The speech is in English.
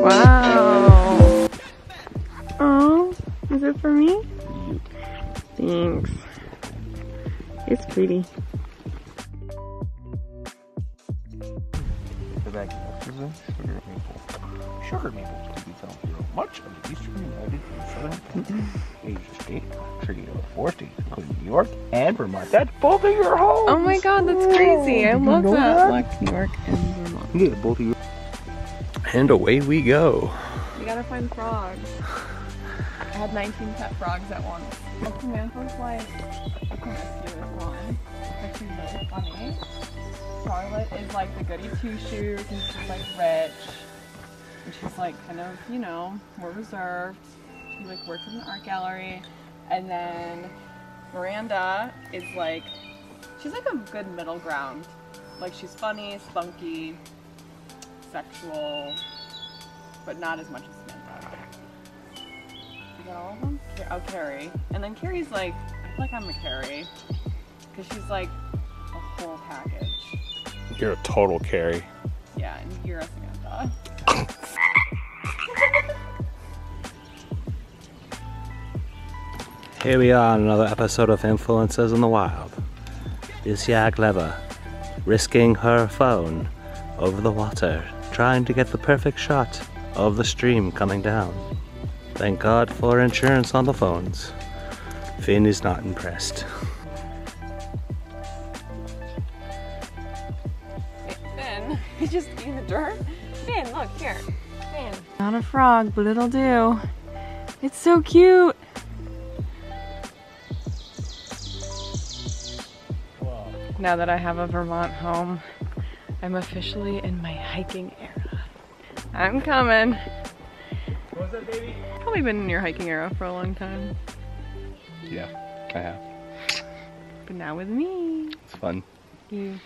wow. Oh, is it for me? Thanks. It's pretty. The bag of sugar maple. Sugar maple can be found throughout much of the eastern United and southern Asia state, treaty of four states, including New York and Vermont. That's both of your homes. Oh my god, that's crazy. I Did you love know that. that? Like New York and Vermont. Yeah, both of you. And away we go. We gotta find frogs. I had 19 pet frogs at once. But Samantha's like a promiscuous one. But she's really funny. Charlotte is like the goody two shoes and she's like rich. And she's like kind of, you know, more reserved. She like works in the art gallery. And then Miranda is like she's like a good middle ground. Like she's funny, spunky, sexual, but not as much as Samantha. Is that all of them? Oh, Carrie. And then Carrie's like, I feel like I'm a Carrie. Because she's like a whole package. You're a total Carrie. Yeah, and you're a Samantha. Here we are on another episode of Influencers in the Wild. Is Jag Lever risking her phone over the water, trying to get the perfect shot of the stream coming down. Thank God for insurance on the phones. Finn is not impressed. Finn, he's just in the dirt. Finn, look here. Finn. Not a frog, but it'll do. It's so cute. Now that I have a Vermont home, I'm officially in my hiking era. I'm coming. What was that, baby? Probably been in your hiking era for a long time, Yeah, I have. but now with me. It's fun. You